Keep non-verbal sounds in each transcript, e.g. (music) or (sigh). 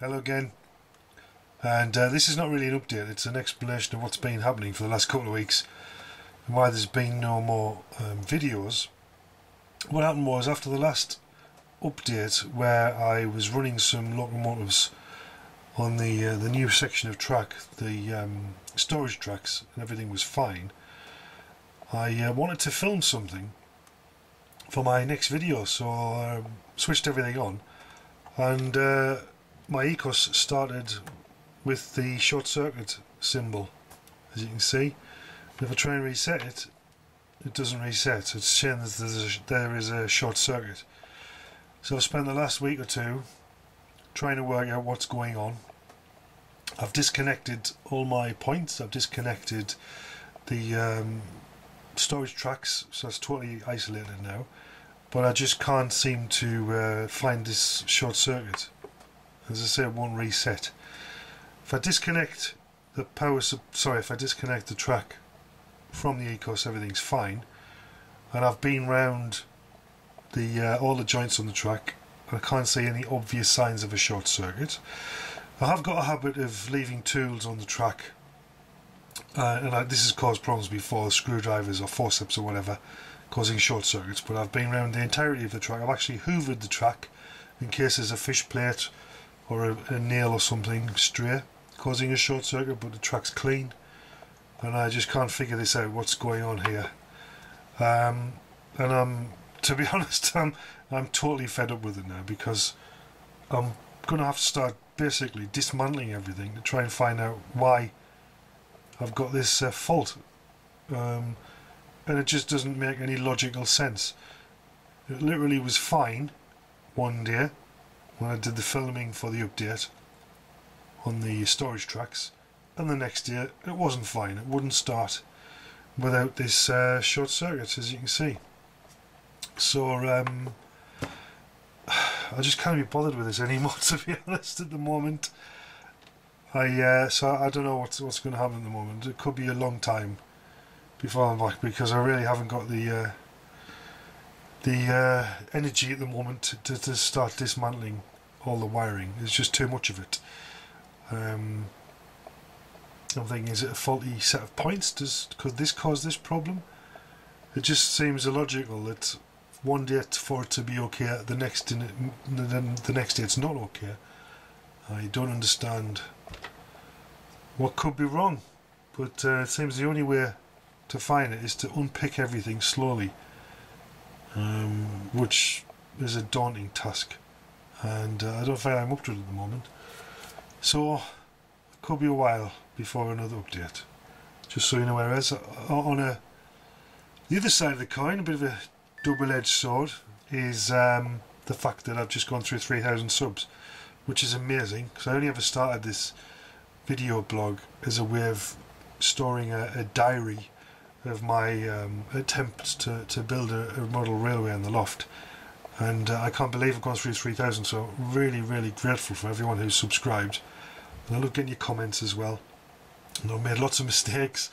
hello again. And uh, this is not really an update, it's an explanation of what's been happening for the last couple of weeks and why there's been no more um, videos. What happened was after the last update where I was running some locomotives on the uh, the new section of track, the um, storage tracks, and everything was fine. I uh, wanted to film something for my next video, so I um, switched everything on, and uh, my ECOS started with the short circuit symbol as you can see. If I try and reset it it doesn't reset. It's showing that there's a, there is a short circuit. So I've spent the last week or two trying to work out what's going on. I've disconnected all my points. I've disconnected the um, storage tracks so it's totally isolated now. But I just can't seem to uh, find this short circuit as I said one reset. If I disconnect the power sorry if I disconnect the track from the ECOS everything's fine. And I've been round the uh, all the joints on the track I can't see any obvious signs of a short circuit. I have got a habit of leaving tools on the track uh, and I, this has caused problems before screwdrivers or forceps or whatever causing short circuits but I've been around the entirety of the track. I've actually hoovered the track in case there's a fish plate or a, a nail or something stray causing a short circuit but the track's clean. And I just can't figure this out what's going on here. Um, and I'm to be (laughs) honest I'm, I'm totally fed up with it now because I'm gonna have to start basically dismantling everything to try and find out why I've got this uh, fault. Um, and it just doesn't make any logical sense. It literally was fine one day when I did the filming for the update on the storage tracks and the next day it wasn't fine. It wouldn't start without this uh, short circuit as you can see. So um, (sighs) I just can't be bothered with this anymore (laughs) to be honest at the moment. I uh, so I don't know what's what's going to happen at the moment. It could be a long time before I'm back because I really haven't got the uh, the uh, energy at the moment to, to start dismantling all the wiring. There's just too much of it. Um, I'm thinking, is it a faulty set of points? Does could this cause this problem? It just seems illogical that one day for it to be okay, the next then the next day it's not okay. I don't understand what could be wrong, but uh, it seems the only way to find it is to unpick everything slowly, um, which is a daunting task and uh, I don't think I'm up to it at the moment. So it could be a while before another update. Just so you know where it is. On a the other side of the coin a bit of a double-edged sword is um, the fact that I've just gone through 3,000 subs which is amazing because I only ever started this video blog as a way of storing a, a diary of my um, attempts to, to build a, a model railway in the loft and uh, I can't believe I've gone through 3,000 so really really grateful for everyone who's subscribed. And I love getting your comments as well. And I've made lots of (laughs) mistakes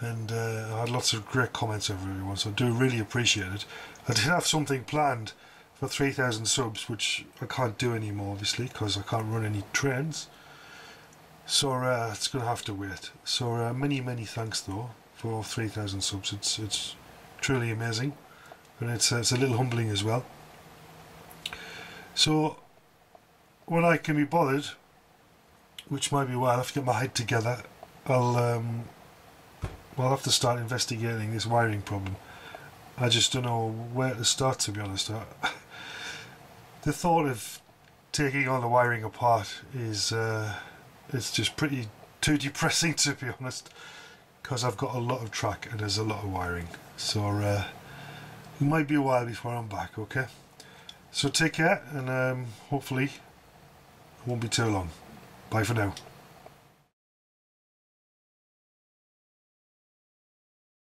and uh, I had lots of great comments over everyone so I do really appreciate it. I did have something planned for 3,000 subs which I can't do anymore obviously because I can't run any trends. so uh, it's going to have to wait. So uh, many many thanks though for 3,000 subs. It's, it's truly amazing and it's, uh, it's a little humbling as well so when I can be bothered, which might be why I'll have to get my head together, I'll um, I'll have to start investigating this wiring problem. I just don't know where to start to be honest. (laughs) the thought of taking all the wiring apart is uh, it's just pretty too depressing to be honest because I've got a lot of track and there's a lot of wiring so uh, it might be a while before I'm back okay so take care and um, hopefully it won't be too long. Bye for now.